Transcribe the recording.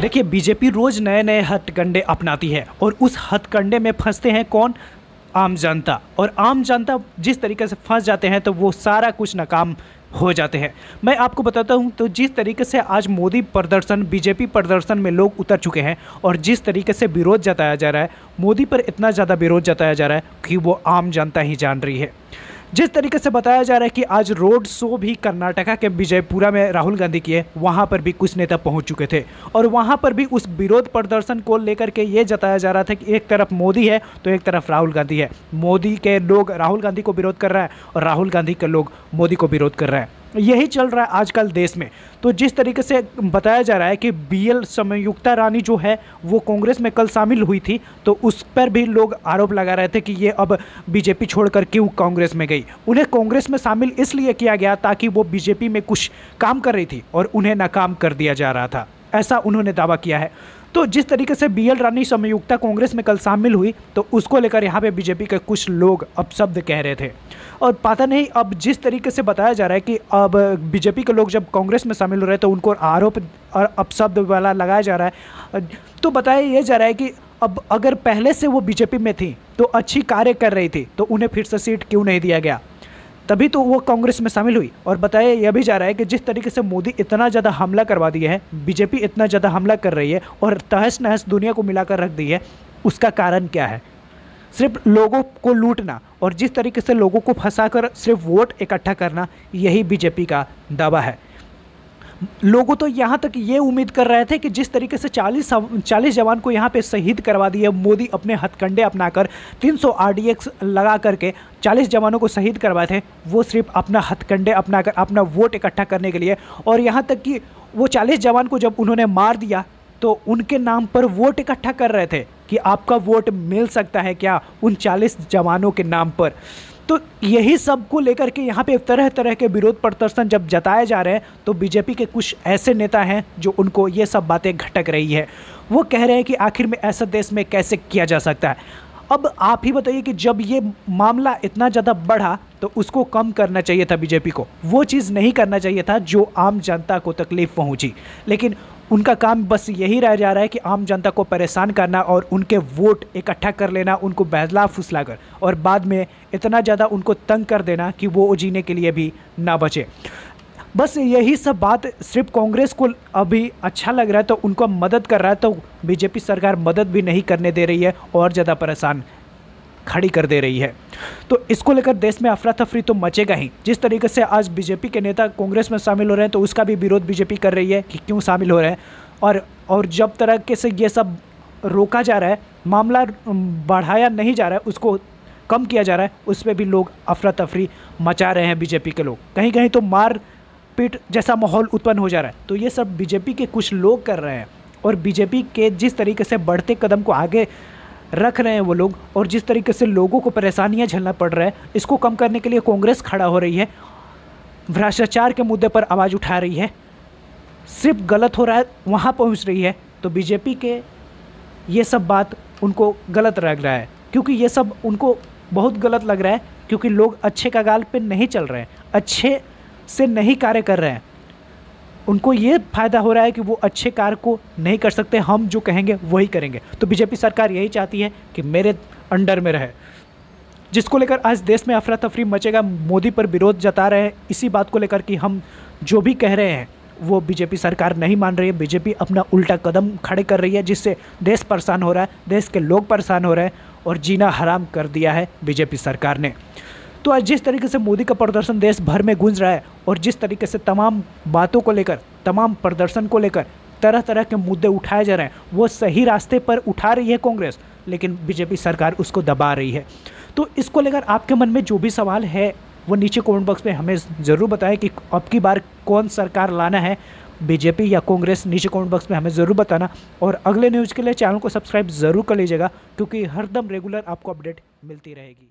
देखिए, बीजेपी रोज नए नए हथकंडे अपनाती है और उस हथकंडे में फंसते हैं कौन? आम जनता। और आम जनता जिस तरीके से फंस जाते हैं तो वो सारा कुछ नाकाम हो जाते हैं। मैं आपको बताता हूँ तो जिस तरीके से आज मोदी प्रदर्शन, बीजेपी प्रदर्शन में लोग उतर चुके हैं और जिस तरीके से विरोध जताया जा रहा है, मोदी पर इतना ज़्यादा विरोध जताया जा रहा है कि वो आम जनता ही जान रही है। जिस तरीके से बताया जा रहा है कि आज रोड शो भी कर्नाटका के विजयपुरा में राहुल गांधी किए वहाँ पर भी कुछ नेता पहुँच चुके थे। और वहाँ पर भी उस विरोध प्रदर्शन को लेकर के ये जताया जा रहा था कि एक तरफ़ मोदी है तो एक तरफ़ राहुल गांधी है। मोदी के लोग राहुल गांधी को विरोध कर रहे हैं और राहुल गांधी के लोग मोदी को विरोध कर रहे हैं। यही चल रहा है आजकल देश में। तो जिस तरीके से बताया जा रहा है कि बीएल संयुक्ता रानी जो है, वो कांग्रेस में कल शामिल हुई थी तो उस पर भी लोग आरोप लगा रहे थे कि ये अब बीजेपी छोड़कर क्यों कांग्रेस में गई। उन्हें कांग्रेस में शामिल इसलिए किया गया ताकि वो बीजेपी में कुछ काम कर रही थी और उन्हें नाकाम कर दिया जा रहा था। ऐसा उन्होंने दावा किया है। तो जिस तरीके से बी एल रानी संयुक्ता कांग्रेस में कल शामिल हुई तो उसको लेकर यहाँ पे बीजेपी के कुछ लोग अपशब्द कह रहे थे। और पता नहीं अब जिस तरीके से बताया जा रहा है कि अब बीजेपी के लोग जब कांग्रेस में शामिल हो रहे हैं तो उनको आरोप और अपशब्द वाला लगाया जा रहा है। तो बताया ये जा रहा है कि अब अगर पहले से वो बीजेपी में थी तो अच्छी कार्य कर रही थी तो उन्हें फिर से सीट क्यों नहीं दिया गया? तभी तो वो कांग्रेस में शामिल हुई। और बताया यह भी जा रहा है कि जिस तरीके से मोदी इतना ज़्यादा हमला करवा दिए है, बीजेपी इतना ज़्यादा हमला कर रही है और तहस नहस दुनिया को मिलाकर रख दी है, उसका कारण क्या है? सिर्फ़ लोगों को लूटना और जिस तरीके से लोगों को फंसाकर सिर्फ़ वोट इकट्ठा करना, यही बीजेपी का दावा है। लोगों तो यहाँ तक ये उम्मीद कर रहे थे कि जिस तरीके से 40 40 जवान को यहाँ पे शहीद करवा दिए, मोदी अपने हथकंडे अपनाकर 300 आरडीएक्स लगा करके 40 जवानों को शहीद करवाए थे, वो सिर्फ़ अपना हथकंडे अपनाकर, अपना वोट इकट्ठा करने के लिए। और यहाँ तक कि वो 40 जवान को जब उन्होंने मार दिया तो उनके नाम पर वोट इकट्ठा कर रहे थे कि आपका वोट मिल सकता है क्या उन 40 जवानों के नाम पर। तो यही सबको लेकर के यहाँ पे तरह तरह के विरोध प्रदर्शन जब जताए जा रहे हैं तो बीजेपी के कुछ ऐसे नेता हैं जो उनको ये सब बातें घटक रही है। वो कह रहे हैं कि आखिर में ऐसा देश में कैसे किया जा सकता है। अब आप ही बताइए कि जब ये मामला इतना ज़्यादा बढ़ा तो उसको कम करना चाहिए था बीजेपी को। वो चीज़ नहीं करना चाहिए था जो आम जनता को तकलीफ़ पहुँची। लेकिन उनका काम बस यही रह जा रहा है कि आम जनता को परेशान करना और उनके वोट इकट्ठा कर लेना, उनको बहला फुसला कर और बाद में इतना ज़्यादा उनको तंग कर देना कि वो जीने के लिए भी ना बचे। बस यही सब बात सिर्फ़ कांग्रेस को अभी अच्छा लग रहा है तो उनको मदद कर रहा है तो बीजेपी सरकार मदद भी नहीं करने दे रही है और ज़्यादा परेशान खड़ी कर दे रही है। तो इसको लेकर देश में अफरा तफरी तो मचेगा ही। जिस तरीके से आज बीजेपी के नेता कांग्रेस में शामिल हो रहे हैं तो उसका भी विरोध बीजेपी कर रही है कि क्यों शामिल हो रहे हैं। और और जब तरह के से ये सब रोका जा रहा है, मामला बढ़ाया नहीं जा रहा है, उसको कम किया जा रहा है, उस पर भी लोग अफरा तफरी मचा रहे हैं बीजेपी के लोग। कहीं कहीं तो मार पीट जैसा माहौल उत्पन्न हो जा रहा है। तो ये सब बीजेपी के कुछ लोग कर रहे हैं। और बीजेपी के जिस तरीके से बढ़ते कदम को आगे रख रहे हैं वो लोग और जिस तरीके से लोगों को परेशानियाँ झेलना पड़ रहा है, इसको कम करने के लिए कांग्रेस खड़ा हो रही है। भ्रष्टाचार के मुद्दे पर आवाज़ उठा रही है। सिर्फ़ गलत हो रहा है, वहाँ पहुँच रही है। तो बीजेपी के ये सब बात उनको गलत लग रहा है, क्योंकि ये सब उनको बहुत गलत लग रहा है, क्योंकि लोग अच्छे का गाल पे नहीं चल रहे हैं, अच्छे से नहीं कार्य कर रहे हैं। उनको ये फ़ायदा हो रहा है कि वो अच्छे कार्य को नहीं कर सकते, हम जो कहेंगे वही करेंगे। तो बीजेपी सरकार यही चाहती है कि मेरे अंडर में रहे। जिसको लेकर आज देश में अफरा तफरी मचेगा, मोदी पर विरोध जता रहे हैं, इसी बात को लेकर कि हम जो भी कह रहे हैं, वो बीजेपी सरकार नहीं मान रही है। बीजेपी अपना उल्टा कदम खड़े कर रही है, जिससे देश परेशान हो रहा है, देश के लोग परेशान हो रहे हैं और जीना हराम कर दिया है बीजेपी सरकार ने। तो आज जिस तरीके से मोदी का प्रदर्शन देश भर में गूंज रहा है और जिस तरीके से तमाम बातों को लेकर, तमाम प्रदर्शन को लेकर तरह तरह के मुद्दे उठाए जा रहे हैं, वो सही रास्ते पर उठा रही है कांग्रेस, लेकिन बीजेपी सरकार उसको दबा रही है। तो इसको लेकर आपके मन में जो भी सवाल है, वो नीचे कमेंट बॉक्स में हमें ज़रूर बताएँ कि अब की बार कौन सरकार लाना है, बीजेपी या कांग्रेस, नीचे कमेंट बॉक्स में हमें ज़रूर बताना। और अगले न्यूज़ के लिए चैनल को सब्सक्राइब ज़रूर कर लीजिएगा, क्योंकि हरदम रेगुलर आपको अपडेट मिलती रहेगी।